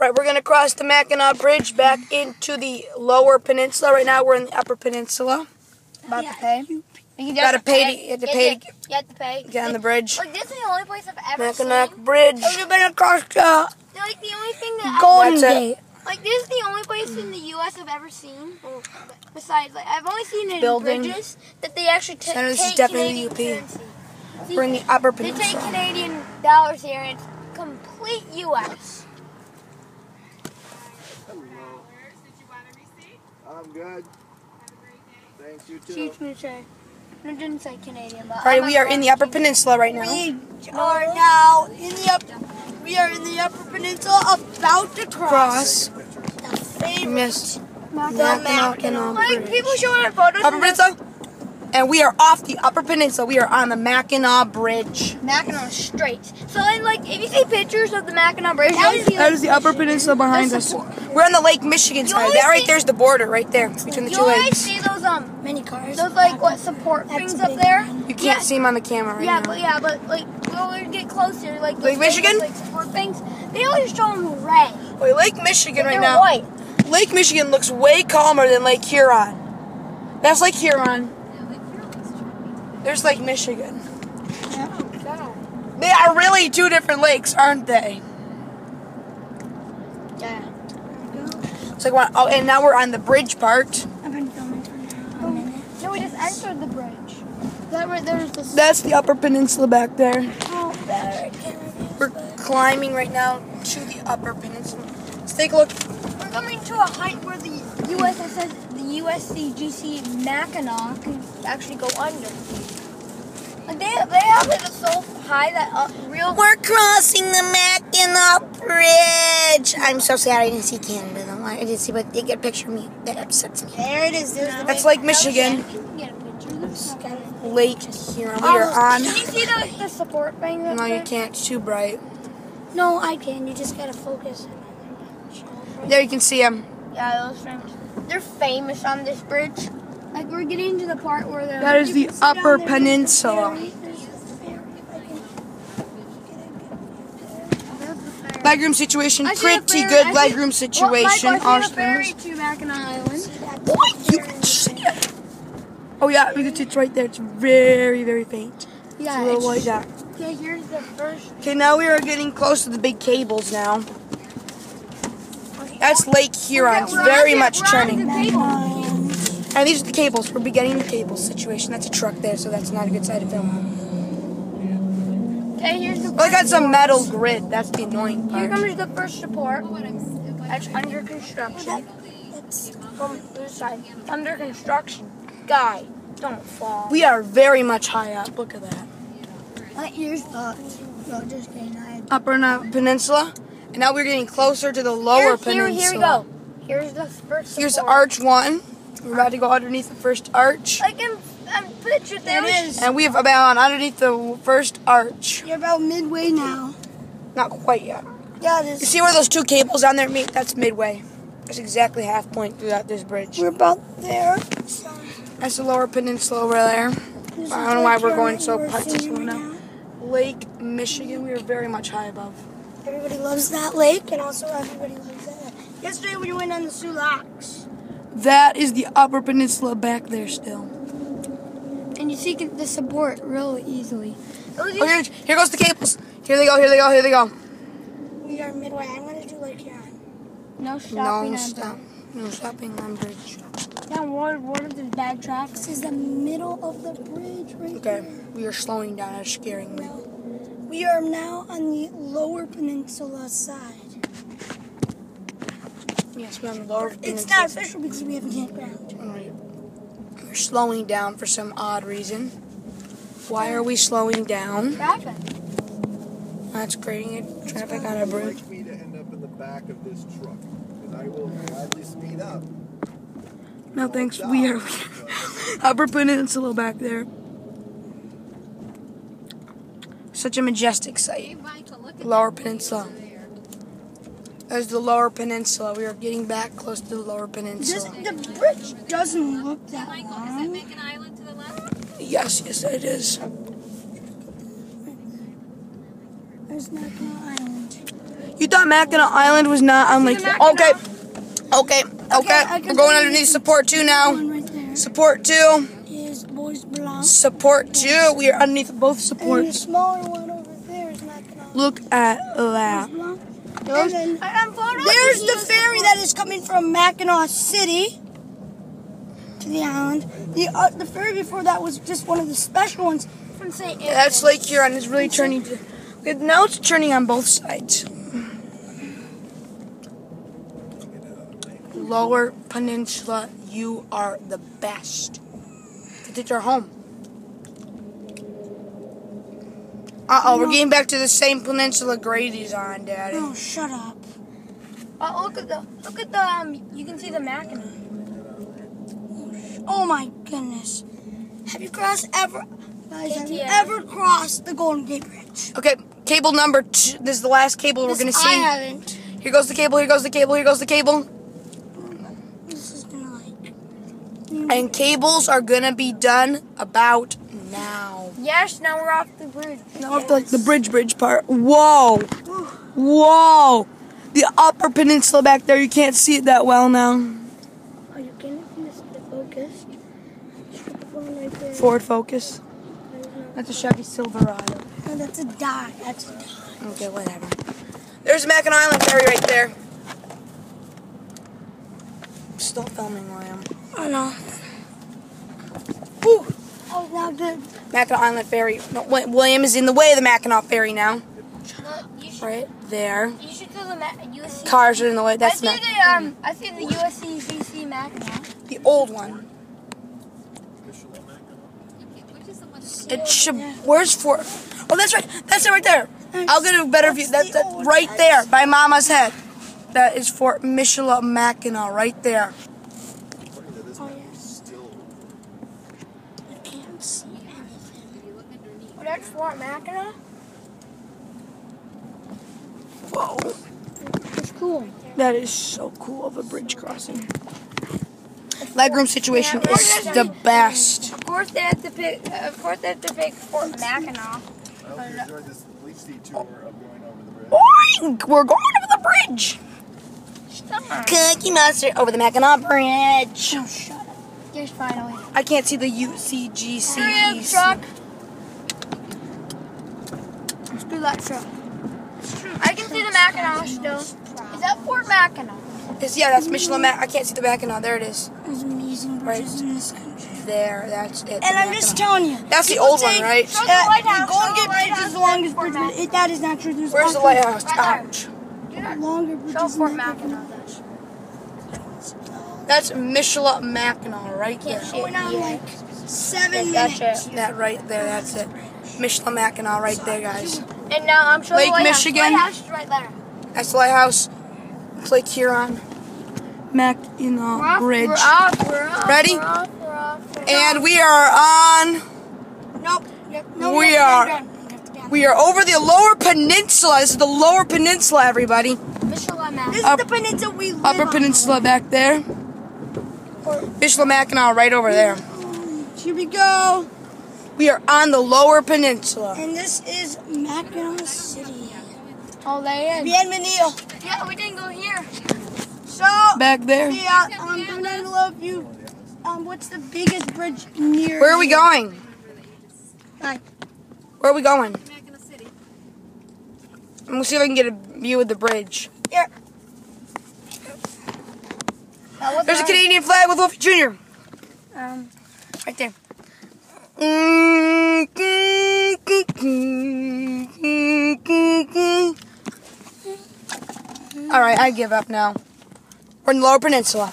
Right, we're gonna cross the Mackinac Bridge back into the lower peninsula. Right now we're in the upper peninsula. About to pay. You Gotta pay to- you have to pay to- You have to pay. Get on the bridge. Like this is the only place I've ever Mackinac seen. Bridge. Oh, we're been across the Like the only thing that Golden That's it. Gate. I, like this is the only place in the U.S. I've ever seen. Besides, like I've only seen it in bridges that they actually ta- So this is take definitely Canadian UP. currency. See, We're in the upper They take. Canadian dollars here, and it's complete U.S. I'm good. Thanks, you too. Huge me say. It didn't say Canadian, but Alright, oh we are in the upper peninsula right now. We are now in the up. We are in the upper peninsula, about to cross. Cross. The favorite. Missed. Mackinac Mackinac Like people showing our photos. Upper peninsula. And we are off the upper peninsula. We are on the Mackinac Bridge. Mackinac Straits. So then, like, if you see pictures of the Mackinac Bridge, That you'll That is the upper peninsula behind That's us. We're on the Lake Michigan side. That right see- there's the border, right there, between the two lakes. you always see those um, Many cars. those like what support That's things up there. one. You can't yeah, see them on the camera right Yeah, now. but yeah, but like when we get closer, like those Lake things, Michigan? like support things, they always show them red. Wait, Lake Michigan right They're now. white. Lake Michigan looks way calmer than Lake Huron. That's Lake Huron. There's Lake Michigan. Oh, they are really two different lakes, aren't they? Yeah. It's like one, oh, and now we're on the bridge part. I've been filming for now a minute. Oh, no, we just entered the bridge. That right there's the. That's the upper peninsula back there. Oh, there. We're climbing right now to the upper peninsula. Let's take a look. We're coming to a height where the USS, the USCGC Mackinac can actually go under. Like they, they have it so high that uh, real. We're crossing the Mackinac Bridge. I'm so sad I didn't see Canada though. I didn't see, but they get a picture of me. That upsets me. There it is. There's the That's Lake Michigan, Get a picture of this. Lake Huron. We are on. Can you see the, the support thing? up No, you can't. It's too bright. No, I can. You just gotta focus. There you can see them. Yeah, those famous. They're famous on this bridge. Like we're getting to the part where the. That is the upper peninsula. Legroom situation, I pretty ferry- good I see- legroom situation. Well, Michael, I Austin. ferry to Mackinac Island. What? You can see it. Oh yeah, we can see it's right there. It's very, very faint. It's a Yeah, little it's, white dot. okay, here's the first. Okay, now we are getting close to the big cables now. That's Lake Huron. It's very much we're on churning. The cable. And these are the cables. We're beginning the cable situation. That's a truck there, so that's not a good side of film. Okay, here's the. Well, I got some metal grid. That's the annoying part. Here comes the first support. That's under construction. That's From this side. Under construction. Guy, don't fall. We are very much high up. Look at that. my ears popped. No, just kidding. I had Upper Na- Peninsula. And now we're getting closer to the lower here, here, peninsula. here we go. Here's the first Here's arch one. We're about to go underneath the first arch. I can, I'm pictured there. There it is. And we have about underneath the first arch. You're about midway now. Not quite yet. Yeah, it You see where those two cables on there meet? That's midway. That's exactly half point throughout this bridge. We're about there. So, That's the lower peninsula over there. this I don't know why we're going so we're particular right now. Lake Michigan. We are very much high above. Everybody loves that lake, and also everybody loves that. Yesterday we went on the Soo Locks. That is the upper peninsula back there still. And you see the support really easily. Oh, oh, here, here goes the cables. Here they go, here they go, here they go. We are midway. I'm gonna do like Huron. No stopping No on stop. No stopping on bridge. Yeah, what, what if there's bad traffic? This is the middle of the bridge right Okay, here. we are slowing down. It's scaring me. We are now on the lower peninsula side. Yes, we're lower It's not official because we haven't hit ground. Alright. We're slowing down for some odd reason. Why are we slowing down? Traffic. That's creating a traffic on a Would bridge. like me to end up in the back of this truck? Because I will gladly speed up. No thanks. We are upper peninsula back there. Such a majestic sight. Lower peninsula. There's the lower peninsula. We are getting back close to the lower This, peninsula. the bridge doesn't look that Michael, does that long. make an island to the left? Yes, yes, it is. There's Mackinac Island. You thought Mackinac Island was not on Lake. Mackinac. Okay. Okay. Okay. We're going underneath support two now. Right Support two. is Bois Blanc. Support two. We are underneath both supports. And the smaller one over there is Mackinac Look at that. There's the ferry that is coming from Mackinac City to the island. The uh, the ferry before that was just one of the special ones from St. That's Lake Huron. It's really turning. To, now it's turning on both sides. Lower Peninsula, you are the best. It's our home. Uh oh, we're getting back to the same peninsula Grady's on, Daddy. Oh, shut up. Oh, look at the look at the um. You can see the Mackinac. Oh my goodness. Have you crossed ever guys, have you ever crossed the Golden Gate Bridge? Okay, cable number two. This is the last cable we're gonna see. I haven't. Here goes the cable. Here goes the cable. Here goes the cable. This is gonna like And cables are gonna be done about now. Yes, now we're off the bridge. Now up to like the bridge bridge part. Whoa. Whoa. The upper peninsula back there, you can't see it that well now. Are you can miss the focus. Right. Ford Focus. That's a Chevy Silverado. No, that's a dot. That's a dot. Okay, whatever. There's Mackinac Island Ferry right there. Still filming, William. Oh no. Woo. Oh, now good. Mackinac Island Ferry. No, Wi- William is in the way of the Mackinac Ferry now. No, should Right there. you should do the Ma- USC. Cars are in the way. I That's see Mac- the um. I see the USC GC Mackinac. the old one. Which is the one It should. Where's Fort? Oh, that's right. That's it right there. I'll get a better view. That's, the that's right there by Mama's head. That is Fort Michilimackinac right there. According to this Oh, yes. You can't see anything. you look underneath. Oh, that's Fort Mackinac. Whoa. It's cool. That is so cool of a bridge crossing. Legroom situation is the best. Of course they have to pick. Uh, of course they have to pick Fort Mackinac. I hope you enjoyed this police tour of going over the bridge. Oink! We're going over the bridge. Cookie Monster over the Mackinac Bridge. Oh, shut up. Yes, finally. I can't see the UCGC. Hurry up, truck. Screw that truck. I can see the Mackinac still. Is that Fort Mackinac? It's, yeah, that's Michilimackinac. I can't see the Mackinac. There it is. There's amazing bridges in this country. There, that's it. And I'm just telling you. That's the old one, right? Show the that lighthouse, the Golden show Gate the Bridge is lighthouse, longest bridge, but Mackinac. it, that is not true. There's Where's the lighthouse? Right there. Ouch. Longer show Fort Mackinac. That's Michilimackinac right there. Can't Going on like seven That's minutes. it. That right there, that's it. Michilimackinac right there, guys. And now I'm showing Lake lighthouse. Michigan. Lighthouse right there. That's the lighthouse. Lake Huron. Mackinac Bridge. We're off. We're off. Ready? We're off. We're. We're. And we are on. Nope. We are- We are over the lower peninsula. This is the lower peninsula, everybody. Michilimackinac. This Up- is the peninsula we live Upper on. peninsula back there. Michilimackinac right over there. Here we go. We are on the lower peninsula. And this is Mackinac City. Oh, they in. Bienvenido. Yeah, we didn't go here. So, Back there. yeah, um, Fernando, if you, um, what's the biggest bridge near Where are we you? going? Like, Where are we going? And we'll see if I can get a view of the bridge. here. Was There's a. Canadian flag with Wolfie Jr. Um, Right there. All right, I give up now. We're in the Lower Peninsula.